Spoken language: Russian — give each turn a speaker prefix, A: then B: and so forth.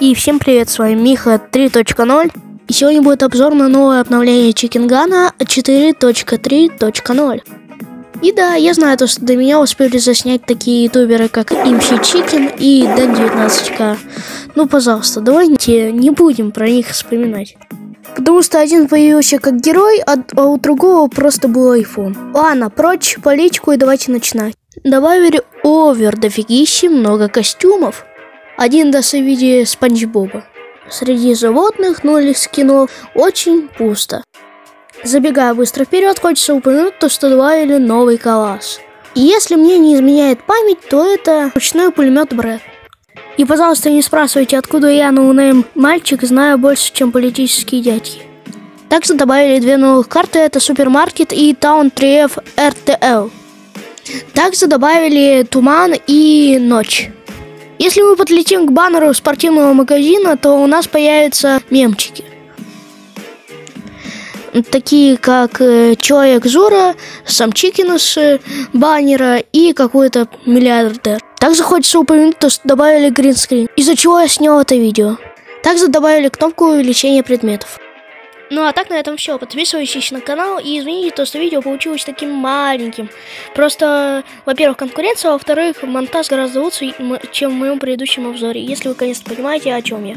A: И всем привет, с вами Миха 3.0. И сегодня будет обзор на новое обновление Чикингана 4.3.0. И да, я знаю, то, что до меня успели заснять такие ютуберы, как Имщи Чикен и Дэн 19К. Ну, пожалуйста, давайте не будем про них вспоминать. Потому что один появился как герой, а, а у другого просто был iPhone. Ладно, прочь политику и давайте начинать. Добавили овер дофигищи много костюмов. Один даст в виде Спанч Боба. Среди животных, ну или скинов, очень пусто. Забегая быстро вперед, хочется упомянуть то, что добавили новый класс. И если мне не изменяет память, то это ручной пулемет Брэд. И, пожалуйста, не спрашивайте, откуда я, no-name мальчик, знаю больше, чем политические дядьки. Также добавили две новых карты, это Супермаркет и Town 3F RTL. Также добавили Туман и Ночь. Если мы подлетим к баннеру спортивного магазина, то у нас появятся мемчики. Такие как э, Человек Жура, сам Чикина с э, баннера и какой-то миллиардер. Также хочется упомянуть то, что добавили гринскрин, из-за чего я снял это видео. Также добавили кнопку увеличения предметов. Ну а так на этом все. Подписывайтесь на канал и извините, то, что видео получилось таким маленьким. Просто, во-первых, конкуренция, во-вторых, монтаж гораздо лучше, чем в моем предыдущем обзоре. Если вы, конечно, понимаете, о чем я.